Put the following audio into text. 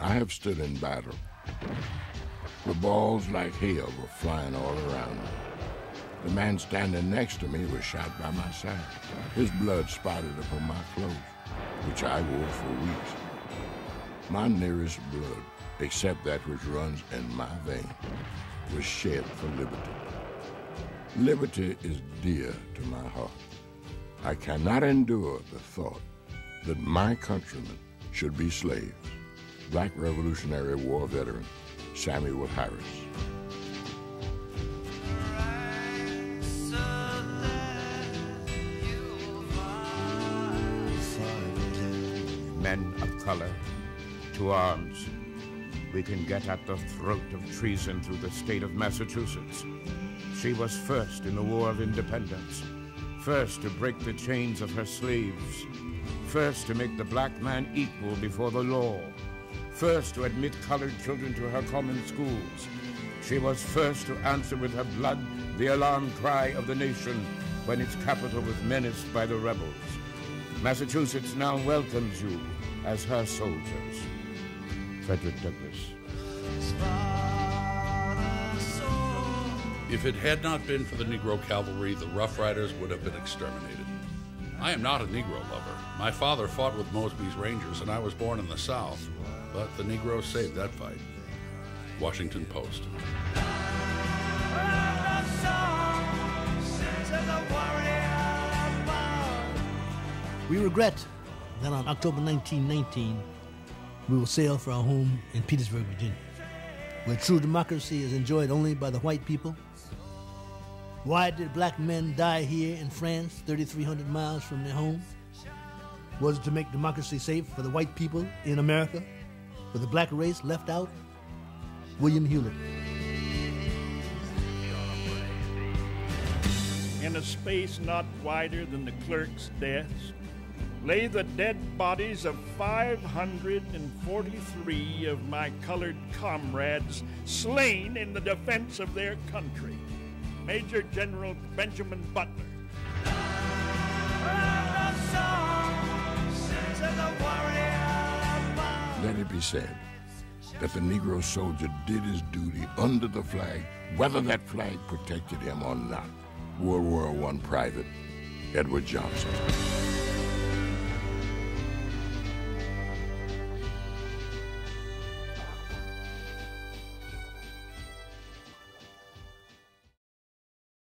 I have stood in battle. The balls like hail were flying all around me. The man standing next to me was shot by my side. His blood spotted upon my clothes, which I wore for weeks. My nearest blood, except that which runs in my veins, was shed for liberty. Liberty is dear to my heart. I cannot endure the thought that my countrymen should be slaves. Black Revolutionary War veteran Samuel Harris. Men of color, to arms. We can get at the throat of treason through the state of Massachusetts. She was first in the War of Independence, first to break the chains of her slaves, first to make the black man equal before the law, first to admit colored children to her common schools. She was first to answer with her blood the alarm cry of the nation when its capital was menaced by the rebels. Massachusetts now welcomes you as her soldiers. Frederick Douglass. If it had not been for the Negro Cavalry, the Rough Riders would have been exterminated. I am not a Negro lover. My father fought with Mosby's Rangers, and I was born in the South, but the Negroes saved that fight. Washington Post. We regret that on October 1919, we will sail for our home in Petersburg, Virginia, where true democracy is enjoyed only by the white people. Why did black men die here in France, 3,300 miles from their home? Was it to make democracy safe for the white people in America, for the black race left out? William Hewlett. In a space not wider than the clerk's desk, lay the dead bodies of 543 of my colored comrades slain in the defense of their country. Major General Benjamin Butler. Be said that the Negro soldier did his duty under the flag, whether that flag protected him or not. World War I Private Edward Johnson.